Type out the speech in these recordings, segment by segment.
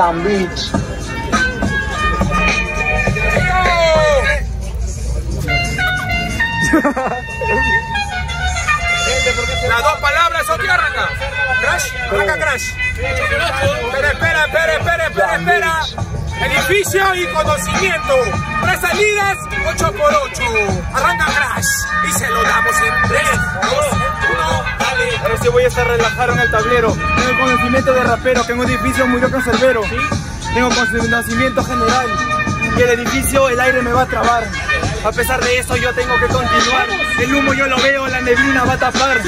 Beach. Las dos palabras son que arranca. Crash, arranca Crash. Espera, espera, espera, espera, espera, espera. Edificio y conocimiento. Tres salidas, 8 por 8. Arranca Crash. Y se lo damos en 3, 2, 1, dale. Ahora sí voy a estar relajado en el tablero. Tengo conocimiento de rapero, que en un edificio murió cancerbero. Tengo conocimiento general. Y el edificio, el aire me va a trabar. A pesar de eso, yo tengo que continuar. El humo yo lo veo, la neblina va a tapar.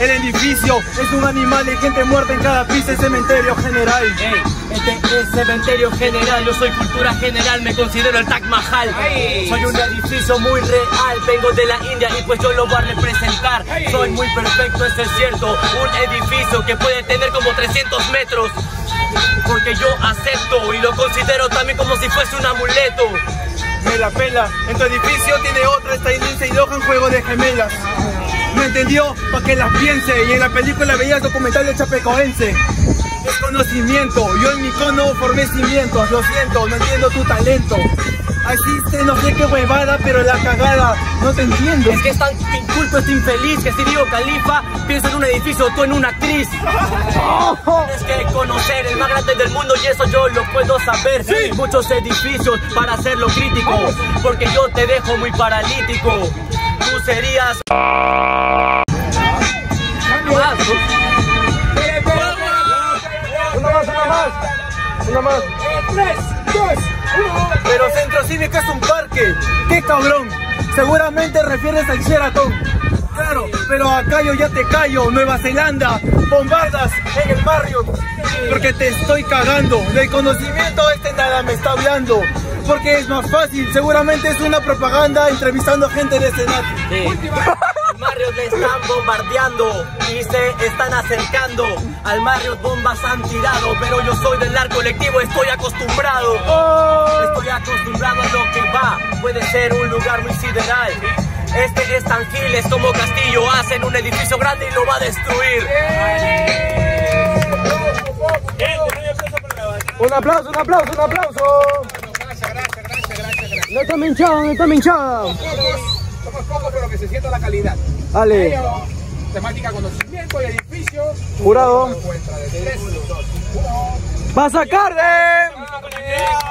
El edificio es un animal y gente muerta en cada piso, es cementerio general. Ey, este es cementerio general, yo soy cultura general, me considero el Taj Mahal. Soy un edificio muy real, vengo de la India y pues yo lo voy a representar. Soy muy perfecto, eso es cierto, un edificio que puede tener como 300 metros. Porque yo acepto y lo considero también como si fuese un amuleto. Me la pela, en tu edificio tiene otra estadounidense y Lohan juego de gemelas. ¿Me entendió? Pa' que las piense y en la película veías documental de Chapecoense. Es conocimiento, yo en mi cono formé cimientos, lo siento, no entiendo tu talento. Asiste, no sé qué huevada, pero la cagada, no te entiendo. Es que es tan inculto, este infeliz, que si digo califa, pienso en un edificio, tú en una actriz. Es que conocer el más grande del mundo y eso yo lo puedo saber. Muchos edificios para hacerlo crítico, porque yo te dejo muy paralítico. Tú serías... Una más, una más, una más. Pero Centro Cívico es un parque. ¡Qué cabrón! Seguramente refieres al Sheraton. Claro, pero acá yo ya te callo. Nueva Zelanda, bombardas en el barrio. Porque te estoy cagando. Del conocimiento este nada me está hablando. Porque es más fácil. Seguramente es una propaganda entrevistando gente de Senat. Al Marriott le están bombardeando y se están acercando. Al Marriott bombas han tirado, pero yo soy del arco colectivo, estoy acostumbrado. Estoy acostumbrado a lo que va, puede ser un lugar muy sideral. Este es tan giles como Castillo, hacen un edificio grande y lo va a destruir. Un aplauso, un aplauso, un aplauso. No está hinchado, no está hinchado. Pocos, somos pocos, pero que se sienta la calidad. Dale. Temática conocimiento y edificio. Jurado. Encuentra de 3, 2, 1. ¡Va a sacar de!